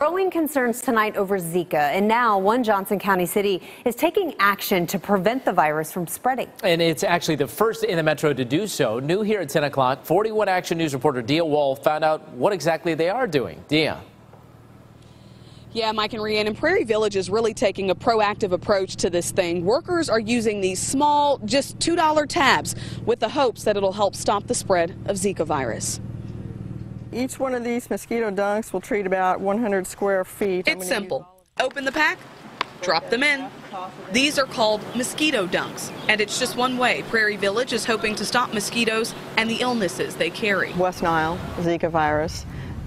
Growing concerns tonight over Zika, and now one Johnson County city is taking action to prevent the virus from spreading. And it's actually the first in the metro to do so. New here at 10 o'clock, 41 Action News reporter Dia Wall found out what exactly they are doing. Dia. Yeah, Mike and Rianne, and Prairie Village is really taking a proactive approach to this thing. Workers are using these small, just $2 tabs with the hopes that it'll help stop the spread of Zika virus. Each one of these mosquito dunks will treat about 100 square feet. It's simple. Open the pack, drop them in. These are called mosquito dunks, and it's just one way Prairie Village is hoping to stop mosquitoes and the illnesses they carry. West Nile, Zika virus,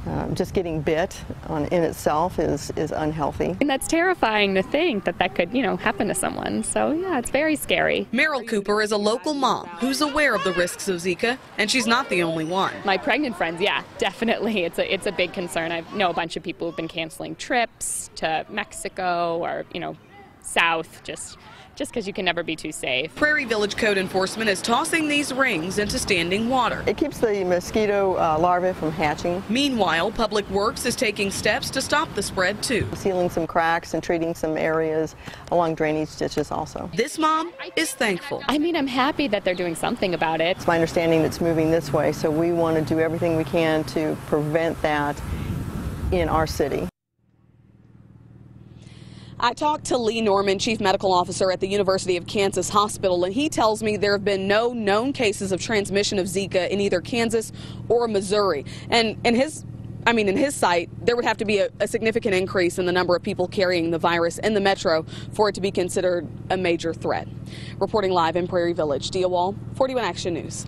um, just getting bit on, in itself is, is unhealthy. And that's terrifying to think that that could, you know, happen to someone. So, yeah, it's very scary. Meryl Cooper is a local mom who's aware of the risks of Zika, and she's not the only one. My pregnant friends, yeah, definitely. It's a, it's a big concern. I know a bunch of people who've been canceling trips to Mexico or, you know, south just just because you can never be too safe. Prairie Village Code Enforcement is tossing these rings into standing water. It keeps the mosquito uh, larvae from hatching. Meanwhile, Public Works is taking steps to stop the spread too. Sealing some cracks and treating some areas along drainage ditches also. This mom is thankful. I mean, I'm happy that they're doing something about it. It's my understanding it's moving this way, so we want to do everything we can to prevent that in our city. I talked to Lee Norman, Chief Medical Officer at the University of Kansas Hospital, and he tells me there have been no known cases of transmission of Zika in either Kansas or Missouri. And in his I mean, in his sight, there would have to be a, a, significant increase in the number of people carrying the virus in the metro for it to be considered a major threat. Reporting live in Prairie Village, Dia Wall, 41 Action News.